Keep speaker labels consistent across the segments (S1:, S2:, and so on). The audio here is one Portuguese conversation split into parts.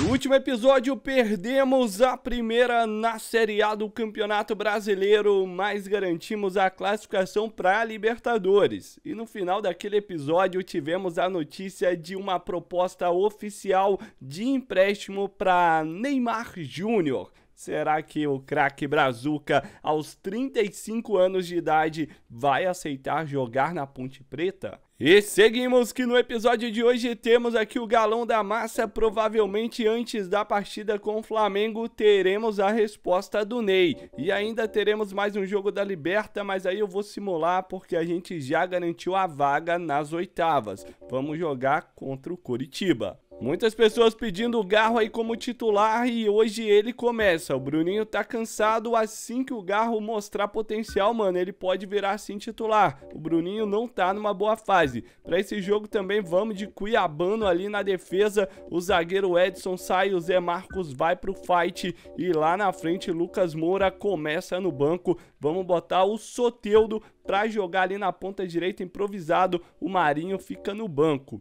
S1: No último episódio, perdemos a primeira na Série A do Campeonato Brasileiro, mas garantimos a classificação para a Libertadores. E no final daquele episódio, tivemos a notícia de uma proposta oficial de empréstimo para Neymar Júnior. Será que o craque Brazuca, aos 35 anos de idade, vai aceitar jogar na Ponte Preta? E seguimos que no episódio de hoje temos aqui o galão da massa. Provavelmente antes da partida com o Flamengo teremos a resposta do Ney. E ainda teremos mais um jogo da Liberta, mas aí eu vou simular porque a gente já garantiu a vaga nas oitavas. Vamos jogar contra o Coritiba. Muitas pessoas pedindo o Garro aí como titular e hoje ele começa. O Bruninho tá cansado, assim que o Garro mostrar potencial, mano, ele pode virar assim titular. O Bruninho não tá numa boa fase. Para esse jogo também vamos de Cuiabano ali na defesa. O zagueiro Edson sai, o Zé Marcos vai pro fight e lá na frente Lucas Moura começa no banco. Vamos botar o Soteudo para jogar ali na ponta direita improvisado. O Marinho fica no banco.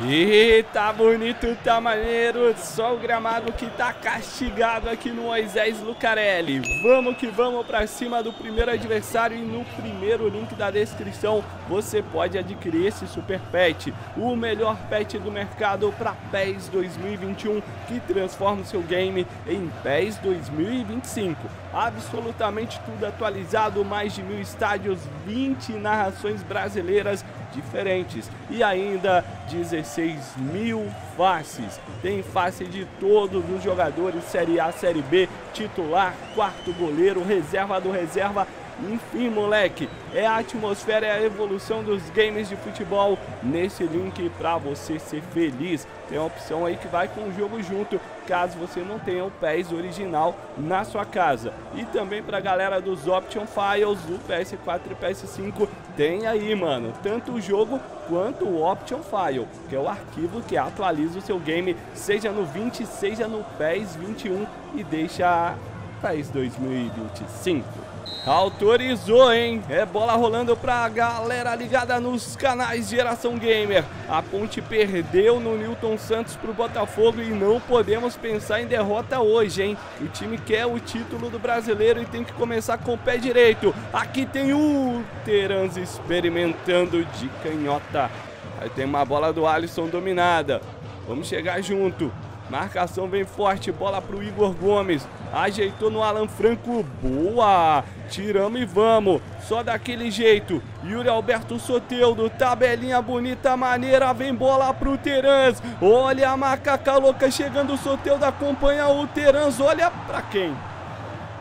S1: E tá bonito, tá maneiro, só o gramado que tá castigado aqui no Moisés Lucarelli. Vamos que vamos pra cima do primeiro adversário e no primeiro link da descrição você pode adquirir esse Super Pet, o melhor pet do mercado para PES 2021 que transforma o seu game em PES 2025. Absolutamente tudo atualizado, mais de mil estádios, 20 narrações brasileiras diferentes e ainda 16 mil faces. Tem face de todos os jogadores, Série A, Série B, titular, quarto goleiro, reserva do reserva enfim, moleque, é a atmosfera, é a evolução dos games de futebol nesse link para você ser feliz. Tem a opção aí que vai com o jogo junto, caso você não tenha o PES original na sua casa. E também para a galera dos Option Files do PS4 e PS5, tem aí, mano, tanto o jogo quanto o Option File, que é o arquivo que atualiza o seu game, seja no 20, seja no PES 21 e deixa PES 2025. Autorizou, hein? É bola rolando pra galera ligada nos canais Geração Gamer. A Ponte perdeu no Newton Santos pro Botafogo e não podemos pensar em derrota hoje, hein? O time quer o título do brasileiro e tem que começar com o pé direito. Aqui tem o Terans experimentando de canhota. Aí tem uma bola do Alisson dominada. Vamos chegar junto. Marcação vem forte, bola pro Igor Gomes. Ajeitou no Alan Franco, boa! Tiramos e vamos, só daquele jeito. Yuri Alberto Soteudo, tabelinha bonita, maneira, vem bola pro Terans. Olha a macaca louca chegando, o Soteudo acompanha o Terans, olha pra quem?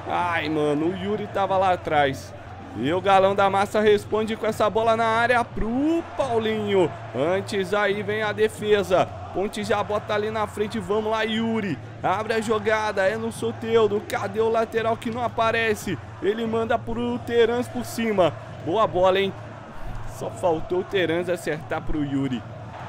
S1: Ai, mano, o Yuri tava lá atrás. E o galão da massa responde com essa bola na área pro Paulinho. Antes aí vem a defesa. Ponte já bota ali na frente, vamos lá, Yuri. Abre a jogada, é no Soteudo. Cadê o lateral que não aparece? Ele manda pro Terans por cima. Boa bola, hein? Só faltou o Terans acertar pro Yuri.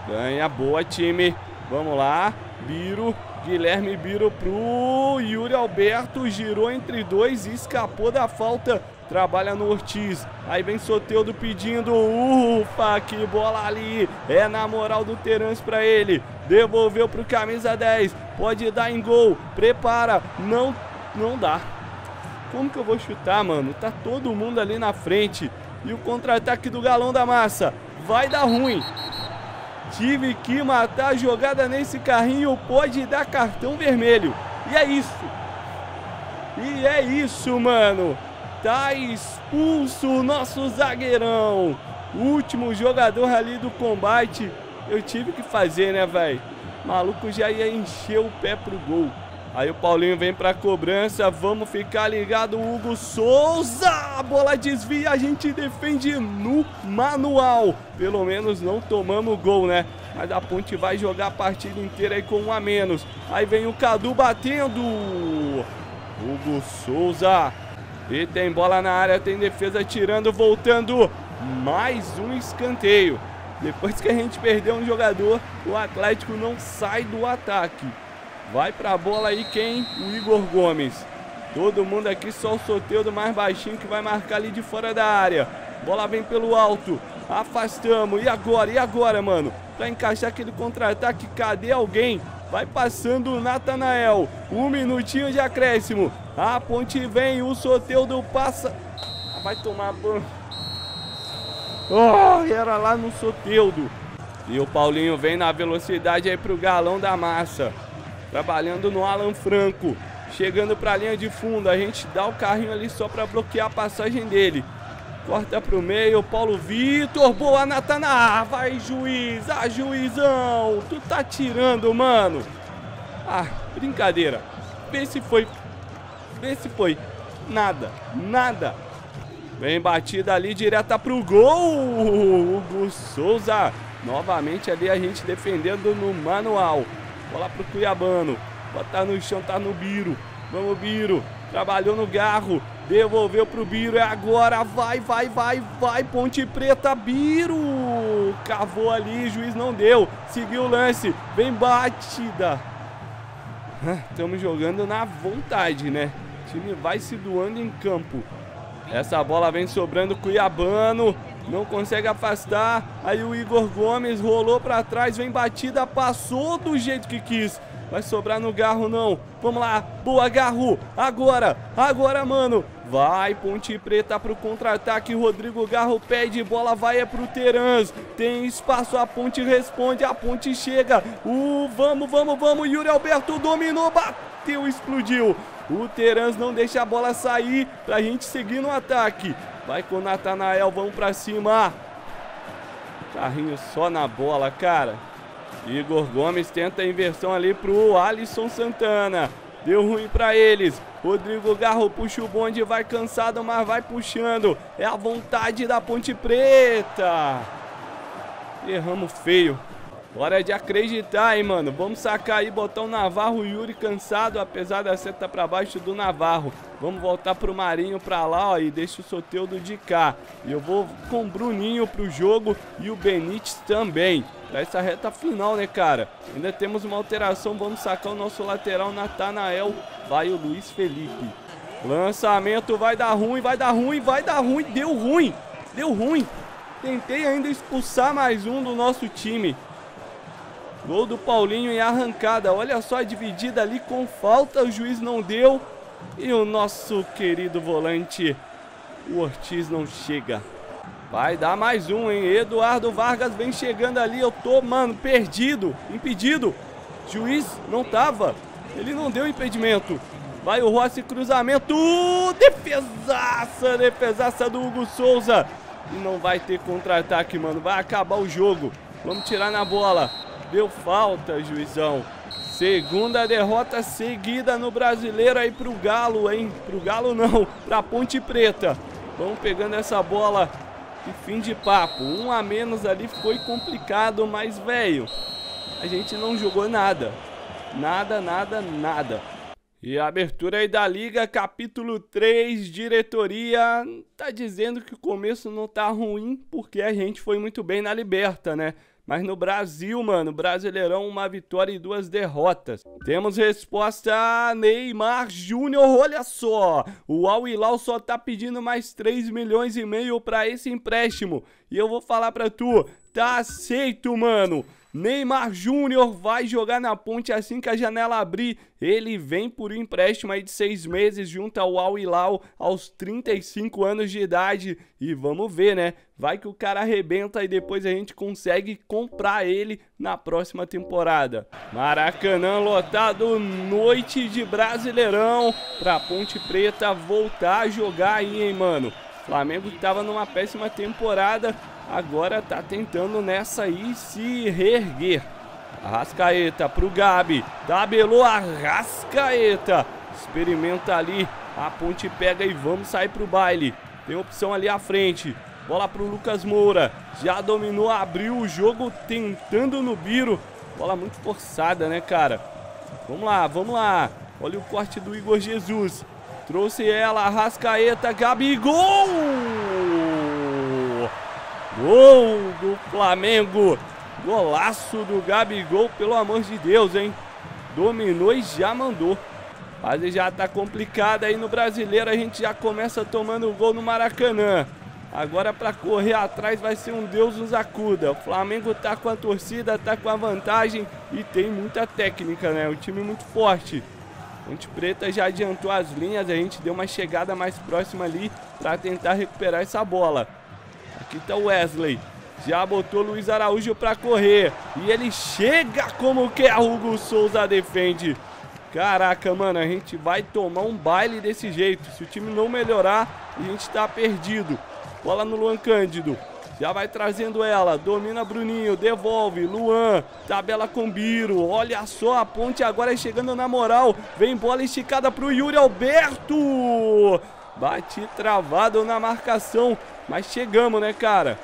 S1: Ganha, boa time. Vamos lá, Biro. Guilherme Biro pro Yuri Alberto. Girou entre dois e escapou da falta trabalha no Ortiz. Aí vem Soteudo pedindo, ufa, que bola ali. É na moral do Terence para ele. Devolveu pro camisa 10. Pode dar em gol. Prepara. Não, não dá. Como que eu vou chutar, mano? Tá todo mundo ali na frente. E o contra-ataque do galão da massa. Vai dar ruim. Tive que matar a jogada nesse carrinho. Pode dar cartão vermelho. E é isso. E é isso, mano. Tá expulso o nosso zagueirão. Último jogador ali do combate. Eu tive que fazer, né, velho? Maluco já ia encher o pé pro gol. Aí o Paulinho vem pra cobrança, vamos ficar ligado, Hugo Souza, a bola desvia, a gente defende no manual. Pelo menos não tomamos gol, né? Mas a Ponte vai jogar a partida inteira aí com um a menos. Aí vem o Cadu batendo. Hugo Souza e tem bola na área, tem defesa tirando, voltando. Mais um escanteio. Depois que a gente perdeu um jogador, o Atlético não sai do ataque. Vai pra bola aí quem? O Igor Gomes. Todo mundo aqui, só o sorteio do mais baixinho que vai marcar ali de fora da área. Bola vem pelo alto. Afastamos. E agora? E agora, mano? para encaixar aquele contra-ataque. Cadê alguém? Vai passando o Natanael. Um minutinho de acréscimo. A ponte vem, o Soteudo passa. Vai tomar banho. Oh, era lá no Soteudo. E o Paulinho vem na velocidade aí pro galão da massa. Trabalhando no Alan Franco. Chegando para a linha de fundo. A gente dá o carrinho ali só para bloquear a passagem dele. Corta pro meio, Paulo Vitor, boa Natana, ah, vai juiz, ah juizão, tu tá tirando, mano. Ah, brincadeira, vê se foi, vê se foi, nada, nada. Vem batida ali direta pro gol, Hugo Souza, novamente ali a gente defendendo no manual. Bola pro Cuiabano, botar no chão, tá no Biro, vamos Biro, trabalhou no garro, Devolveu pro Biro, é agora, vai, vai, vai, vai, Ponte Preta, Biro! Cavou ali, juiz não deu, seguiu o lance, vem batida. Estamos jogando na vontade, né? O time vai se doando em campo. Essa bola vem sobrando Cuiabano, não consegue afastar. Aí o Igor Gomes rolou para trás, vem batida, passou do jeito que quis. Vai sobrar no Garro não. Vamos lá. Boa, Garro. Agora. Agora, mano. Vai, Ponte Preta pro contra-ataque. Rodrigo Garro pede. Bola vai é pro Terans. Tem espaço. A Ponte responde. A Ponte chega. Uh, vamos, vamos, vamos. Yuri Alberto dominou. Bateu, explodiu. O Terans não deixa a bola sair pra gente seguir no ataque. Vai com o Natanael. Vamos pra cima. Carrinho só na bola, cara. Igor Gomes tenta a inversão ali pro Alisson Santana. Deu ruim para eles. Rodrigo Garro puxa o bonde, vai cansado, mas vai puxando. É a vontade da Ponte Preta. Erramos feio. Hora de acreditar, hein, mano. Vamos sacar aí, botar o Navarro o Yuri cansado, apesar da seta pra baixo do Navarro. Vamos voltar pro Marinho pra lá, ó, e deixa o Soteudo de cá. E eu vou com o Bruninho pro jogo e o Benítez também. Pra essa reta final, né, cara? Ainda temos uma alteração, vamos sacar o nosso lateral Natanael. Vai o Luiz Felipe. Lançamento vai dar ruim, vai dar ruim, vai dar ruim. Deu ruim, deu ruim. Tentei ainda expulsar mais um do nosso time. Gol do Paulinho em arrancada. Olha só dividida ali com falta. O juiz não deu. E o nosso querido volante, o Ortiz, não chega. Vai dar mais um, hein? Eduardo Vargas vem chegando ali. Eu tô, mano, perdido. Impedido. Juiz não tava. Ele não deu impedimento. Vai o Rossi, cruzamento. Defesaça, defesaça do Hugo Souza. E não vai ter contra-ataque, mano. Vai acabar o jogo. Vamos tirar na bola. Deu falta, juizão. Segunda derrota seguida no brasileiro aí pro Galo, hein? Pro Galo não, pra Ponte Preta. Vamos pegando essa bola e fim de papo. Um a menos ali foi complicado, mas, velho, a gente não jogou nada. Nada, nada, nada. E a abertura aí da Liga, capítulo 3, diretoria, tá dizendo que o começo não tá ruim porque a gente foi muito bem na Liberta, né? Mas no Brasil, mano, Brasileirão, uma vitória e duas derrotas. Temos resposta Neymar Júnior, olha só. O Al Hilal só tá pedindo mais 3 milhões e meio para esse empréstimo. E eu vou falar pra tu, tá aceito, mano. Neymar Júnior vai jogar na ponte assim que a janela abrir. Ele vem por um empréstimo aí de seis meses junto ao Al Hilal aos 35 anos de idade. E vamos ver, né? Vai que o cara arrebenta e depois a gente consegue comprar ele na próxima temporada. Maracanã lotado, noite de Brasileirão pra Ponte Preta voltar a jogar aí, hein, mano? Flamengo que tava numa péssima temporada agora tá tentando nessa aí se reerguer. Arrascaeta pro Gabi, tabelou Arrascaeta, experimenta ali, a ponte pega e vamos sair pro baile. Tem opção ali à frente, bola pro Lucas Moura, já dominou, abriu o jogo tentando no Biro. Bola muito forçada, né, cara? Vamos lá, vamos lá. Olha o corte do Igor Jesus. Trouxe ela, Arrascaeta, Gabigol! Gol do Flamengo. Golaço do Gabigol, pelo amor de Deus, hein? Dominou e já mandou. Mas já tá complicado aí no brasileiro. A gente já começa tomando gol no Maracanã. Agora para correr atrás vai ser um Deus nos acuda. O Flamengo tá com a torcida, tá com a vantagem e tem muita técnica, né? Um time muito forte. Ponte Preta já adiantou as linhas, a gente deu uma chegada mais próxima ali para tentar recuperar essa bola. Aqui tá o Wesley. Já botou Luiz Araújo para correr. E ele chega como que a Hugo Souza defende. Caraca, mano, a gente vai tomar um baile desse jeito. Se o time não melhorar, a gente tá perdido. Bola no Luan Cândido. Já vai trazendo ela. Domina Bruninho. Devolve. Luan. Tabela com Biro. Olha só. A ponte agora chegando na moral. Vem bola esticada pro Yuri Alberto. Bate travado na marcação. Mas chegamos, né, cara?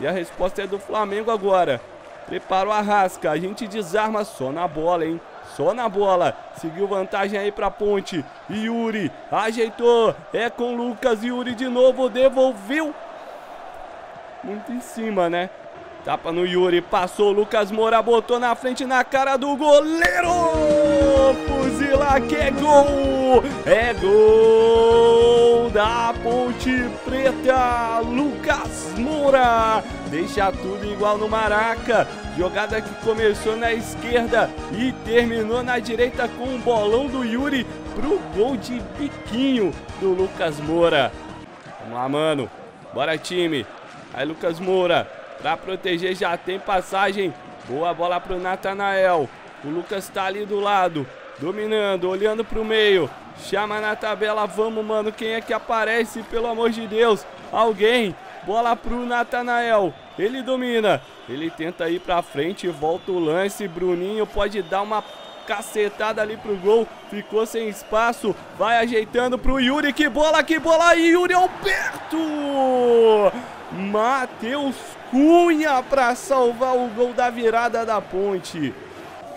S1: E a resposta é do Flamengo agora. Prepara o Arrasca. A gente desarma só na bola, hein? Só na bola. Seguiu vantagem aí pra ponte. Yuri ajeitou. É com Lucas. Yuri de novo. Devolveu. Muito em cima, né? Tapa no Yuri. Passou. Lucas Moura botou na frente na cara do goleiro. Fuzila que é gol. É gol da Ponte Preta. Lucas Moura. Deixa tudo igual no Maraca. Jogada que começou na esquerda e terminou na direita com um bolão do Yuri pro gol de biquinho do Lucas Moura. Vamos lá, mano. Bora, time. Aí, Lucas Moura. Pra proteger já tem passagem. Boa bola pro Natanael. O Lucas tá ali do lado. Dominando, olhando pro meio. Chama na tabela, vamos, mano. Quem é que aparece, pelo amor de Deus? Alguém. Bola pro Natanael. Ele domina. Ele tenta ir pra frente. Volta o lance. Bruninho pode dar uma cacetada ali pro gol. Ficou sem espaço. Vai ajeitando pro Yuri. Que bola, que bola. Yuri Alberto. Matheus Cunha para salvar o gol da virada da ponte.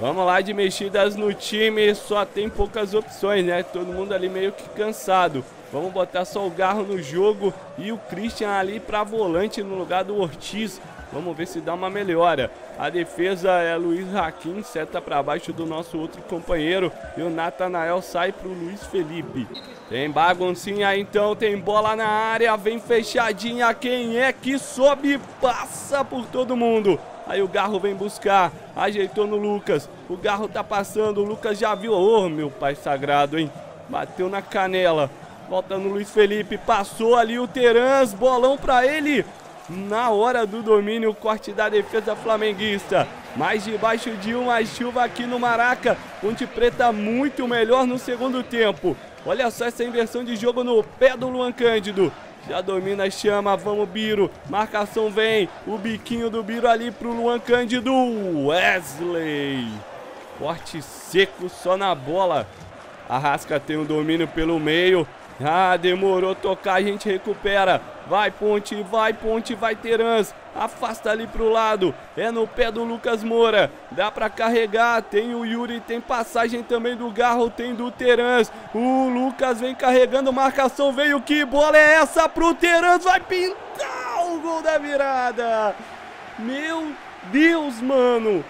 S1: Vamos lá de mexidas no time. Só tem poucas opções, né? Todo mundo ali meio que cansado. Vamos botar só o Garro no jogo e o Christian ali para volante no lugar do Ortiz. Vamos ver se dá uma melhora. A defesa é Luiz Raquim, seta para baixo do nosso outro companheiro. E o Natanael sai para o Luiz Felipe. Tem baguncinha então, tem bola na área, vem fechadinha. Quem é que sobe? Passa por todo mundo. Aí o Garro vem buscar, ajeitou no Lucas. O Garro tá passando, o Lucas já viu. Ô, oh, meu pai sagrado, hein? Bateu na canela. Volta no Luiz Felipe, passou ali o Terans, bolão pra ele. Na hora do domínio, o corte da defesa flamenguista. Mais debaixo de uma chuva aqui no Maraca. Ponte Preta muito melhor no segundo tempo. Olha só essa inversão de jogo no pé do Luan Cândido. Já domina, chama, vamos Biro. Marcação vem. O biquinho do Biro ali pro Luan Cândido. Wesley. Corte seco só na bola. Arrasca tem o um domínio pelo meio. Ah, demorou tocar, a gente recupera. Vai, Ponte, vai, Ponte, vai, Terans. Afasta ali pro lado. É no pé do Lucas Moura. Dá pra carregar. Tem o Yuri, tem passagem também do Garro, tem do Terans. O Lucas vem carregando, marcação veio. Que bola é essa pro Terans? Vai pintar o gol da virada. Meu Deus, mano.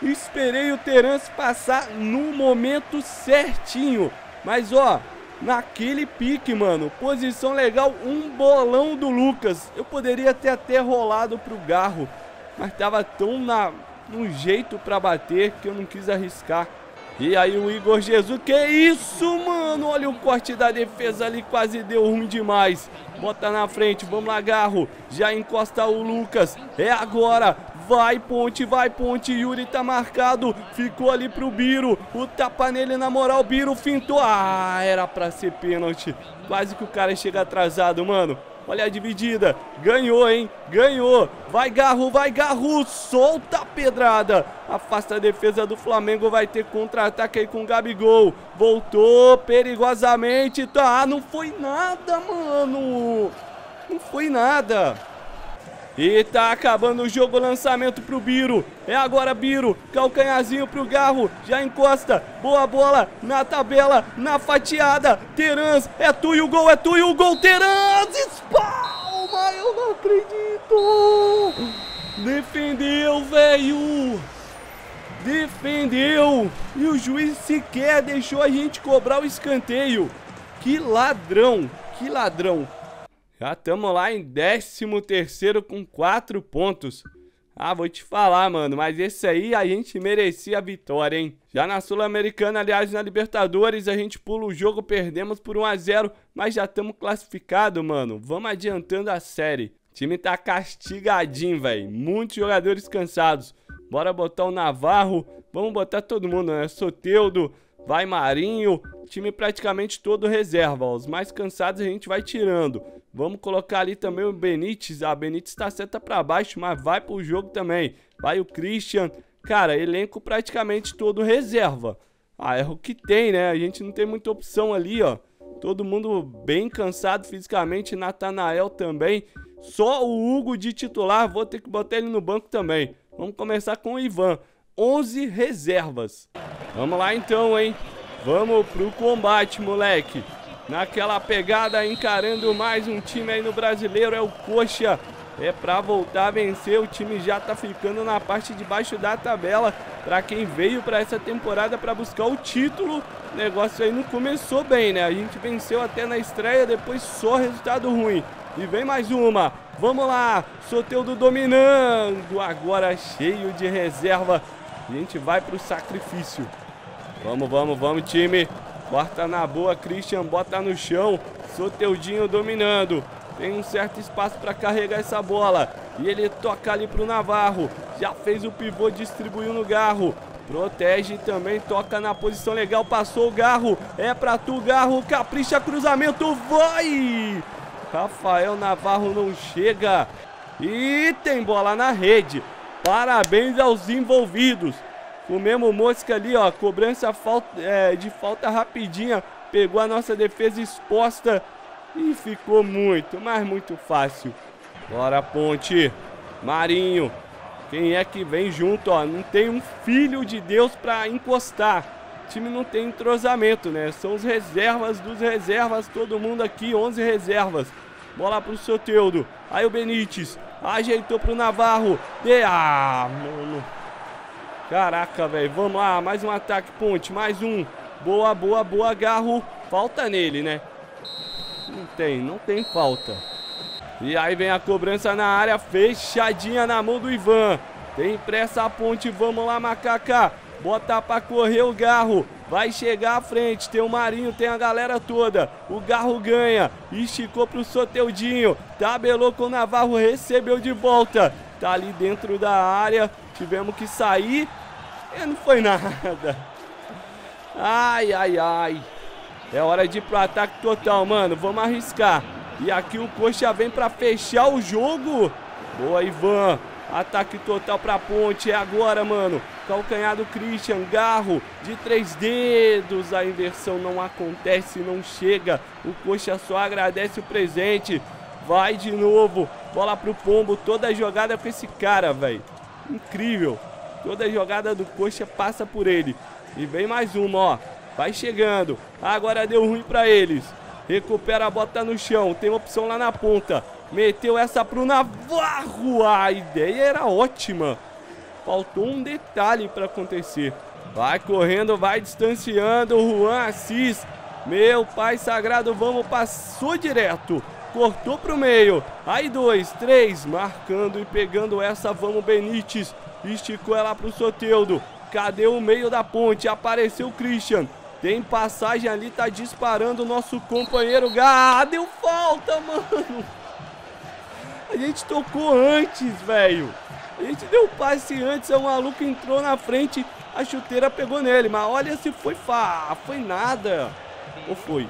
S1: Esperei o Terans passar no momento certinho. Mas, ó, naquele pique, mano. Posição legal, um bolão do Lucas. Eu poderia ter até rolado pro Garro, mas tava tão na, no jeito pra bater que eu não quis arriscar. E aí o Igor Jesus, que isso, mano? Olha o corte da defesa ali, quase deu ruim demais. Bota na frente, vamos lá, Garro. Já encosta o Lucas. É agora. Vai, Ponte, vai, Ponte. Yuri tá marcado. Ficou ali pro Biro. O tapa nele na moral. Biro fintou. Ah, era pra ser pênalti. Quase que o cara chega atrasado, mano. Olha a dividida. Ganhou, hein? Ganhou. Vai, Garro, vai, Garro. Solta a pedrada. Afasta a defesa do Flamengo. Vai ter contra-ataque aí com o Gabigol. Voltou perigosamente. Tá, não foi nada, mano. Não foi nada. E tá acabando o jogo, lançamento pro Biro. É agora Biro, calcanhazinho pro Garro, já encosta. Boa bola na tabela, na fatiada. Terans, é tu e o gol, é tu e o gol. Terans, espalma, eu não acredito. Defendeu, velho. Defendeu. E o juiz sequer deixou a gente cobrar o escanteio. Que ladrão, que ladrão. Já estamos lá em 13 terceiro com 4 pontos. Ah, vou te falar, mano, mas esse aí a gente merecia a vitória, hein? Já na Sul-Americana, aliás, na Libertadores, a gente pula o jogo, perdemos por 1 a 0 mas já estamos classificados, mano. Vamos adiantando a série. O time tá castigadinho, velho. Muitos jogadores cansados. Bora botar o Navarro. Vamos botar todo mundo, né? Soteudo, vai Marinho. Time praticamente todo reserva. Os mais cansados a gente vai tirando. Vamos colocar ali também o Benítez. A Benítez tá seta pra baixo, mas vai pro jogo também. Vai o Christian. Cara, elenco praticamente todo reserva. Ah, é o que tem, né? A gente não tem muita opção ali, ó. Todo mundo bem cansado fisicamente. Natanael também. Só o Hugo de titular. Vou ter que botar ele no banco também. Vamos começar com o Ivan. 11 reservas. Vamos lá então, hein? Vamos pro combate, moleque. Naquela pegada, encarando mais um time aí no brasileiro, é o Coxa. É pra voltar a vencer, o time já tá ficando na parte de baixo da tabela. Pra quem veio pra essa temporada pra buscar o título, o negócio aí não começou bem, né? A gente venceu até na estreia, depois só resultado ruim. E vem mais uma. Vamos lá, Soteudo dominando, agora cheio de reserva. A gente vai pro sacrifício. Vamos, vamos, vamos, time. Corta na boa, Christian, bota no chão. Soteudinho dominando. Tem um certo espaço para carregar essa bola. E ele toca ali pro Navarro. Já fez o pivô, distribuiu no Garro. Protege também, toca na posição legal, passou o Garro. É pra tu, Garro, capricha, cruzamento, vai! Rafael Navarro não chega. E tem bola na rede. Parabéns aos envolvidos. Comemos mosca ali, ó. Cobrança falta, é, de falta rapidinha. Pegou a nossa defesa exposta. E ficou muito, mas muito fácil. Bora, Ponte. Marinho. Quem é que vem junto, ó? Não tem um filho de Deus pra encostar. O time não tem entrosamento, né? São os reservas dos reservas. Todo mundo aqui, 11 reservas. Bola pro Soteudo. Aí o Benítez. Ajeitou pro Navarro. De... Ah, mano. Caraca, velho. Vamos lá, mais um ataque, ponte. Mais um. Boa, boa, boa, Garro. Falta nele, né? Não tem, não tem falta. E aí vem a cobrança na área, fechadinha na mão do Ivan. Tem pressa a ponte, vamos lá, Macaca. Bota pra correr o Garro. Vai chegar à frente, tem o Marinho, tem a galera toda. O Garro ganha, esticou pro Soteudinho. Tabelou com o Navarro, recebeu de volta. Tá ali dentro da área, tivemos que sair. E não foi nada. Ai, ai, ai. É hora de ir pro ataque total, mano. Vamos arriscar. E aqui o Coxa vem pra fechar o jogo. Boa, Ivan. Ataque total pra ponte. É agora, mano. Calcanhar do Christian. Garro de três dedos. A inversão não acontece, não chega. O Coxa só agradece o presente. Vai de novo. Bola pro Pombo. Toda jogada com esse cara, velho. Incrível. Toda jogada do Coxa passa por ele. E vem mais uma, ó. Vai chegando. Agora deu ruim pra eles. Recupera a bota no chão. Tem opção lá na ponta. Meteu essa pro Navarro. A ideia era ótima. Faltou um detalhe para acontecer. Vai correndo, vai distanciando. Juan Assis. Meu pai sagrado, vamos. Passou direto. Cortou pro meio. Aí dois, três. Marcando e pegando essa. Vamos, Benítez. Esticou ela pro Soteudo. Cadê o meio da ponte? Apareceu o Christian. Tem passagem ali, tá disparando o nosso companheiro. Ah, deu falta, mano. A gente tocou antes, velho. A gente deu passe antes, o maluco entrou na frente, a chuteira pegou nele. Mas olha se foi fa... foi nada. Ou foi?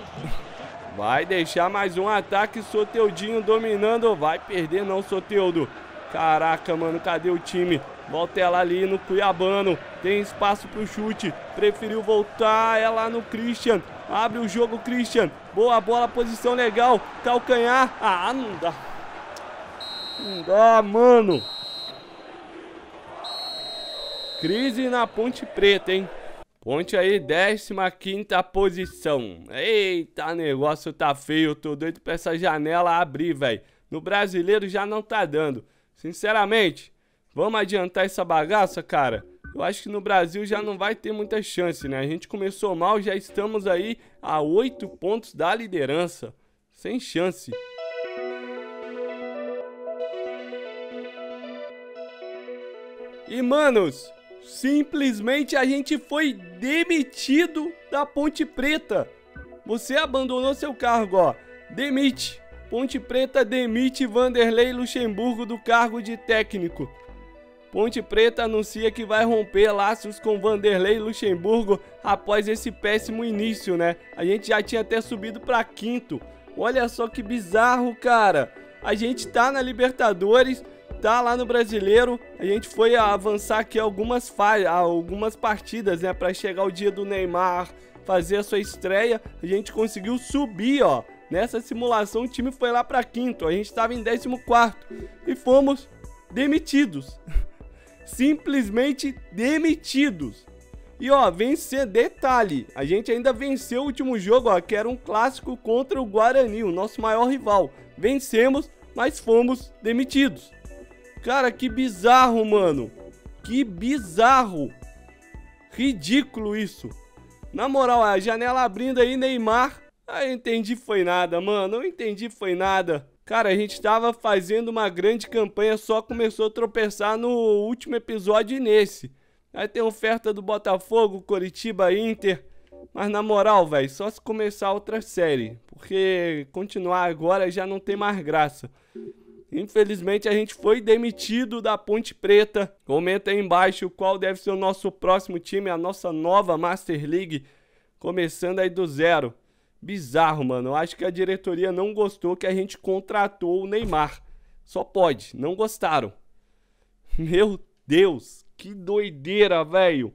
S1: Vai deixar mais um ataque, Soteudinho dominando. Vai perder não, Soteudo. Caraca, mano, cadê o time? Volta ela ali no Cuiabano. Tem espaço pro chute. Preferiu voltar ela no Christian. Abre o jogo, Christian. Boa bola, posição legal. Calcanhar. Ah, não dá. Não dá, mano. Crise na Ponte Preta, hein? Ponte aí, 15 posição. Eita, negócio tá feio. Tô doido pra essa janela abrir, velho. No brasileiro já não tá dando. Sinceramente, Vamos adiantar essa bagaça, cara? Eu acho que no Brasil já não vai ter muita chance, né? A gente começou mal, já estamos aí a 8 pontos da liderança. Sem chance. E, manos, simplesmente a gente foi demitido da Ponte Preta. Você abandonou seu cargo, ó. Demite. Ponte Preta demite Vanderlei Luxemburgo do cargo de técnico. Ponte Preta anuncia que vai romper laços com Vanderlei Luxemburgo após esse péssimo início, né? A gente já tinha até subido para quinto. Olha só que bizarro, cara. A gente tá na Libertadores, tá lá no Brasileiro. A gente foi avançar aqui algumas algumas partidas, né, para chegar o dia do Neymar fazer a sua estreia. A gente conseguiu subir, ó. Nessa simulação o time foi lá para quinto, a gente estava em 14 e fomos demitidos. Simplesmente demitidos. E ó, vencer, detalhe, a gente ainda venceu o último jogo, ó, que era um clássico contra o Guarani, o nosso maior rival. Vencemos, mas fomos demitidos. Cara, que bizarro, mano. Que bizarro. Ridículo isso. Na moral, a janela abrindo aí, Neymar. Ah, eu entendi foi nada, mano. Eu entendi foi nada. Cara, a gente tava fazendo uma grande campanha, só começou a tropeçar no último episódio e nesse. Aí tem oferta do Botafogo, Coritiba, Inter. Mas na moral, velho, só se começar outra série. Porque continuar agora já não tem mais graça. Infelizmente a gente foi demitido da Ponte Preta. Comenta aí embaixo qual deve ser o nosso próximo time, a nossa nova Master League. Começando aí do zero. Bizarro, mano. Eu acho que a diretoria não gostou que a gente contratou o Neymar. Só pode, não gostaram. Meu Deus, que doideira, velho.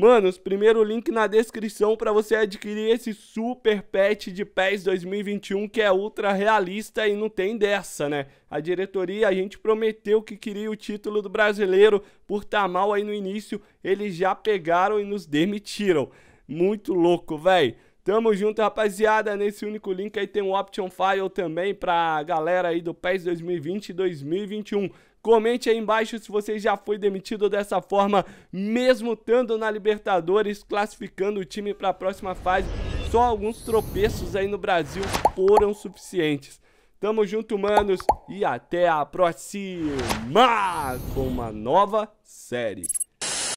S1: Manos, primeiro link na descrição para você adquirir esse super pet de PES 2021 que é ultra realista e não tem dessa, né? A diretoria, a gente prometeu que queria o título do brasileiro por estar tá mal aí no início, eles já pegaram e nos demitiram. Muito louco, velho. Tamo junto, rapaziada. Nesse único link aí tem um option file também pra galera aí do PES 2020 e 2021. Comente aí embaixo se você já foi demitido dessa forma, mesmo estando na Libertadores, classificando o time para a próxima fase. Só alguns tropeços aí no Brasil foram suficientes. Tamo junto, manos, e até a próxima com uma nova série.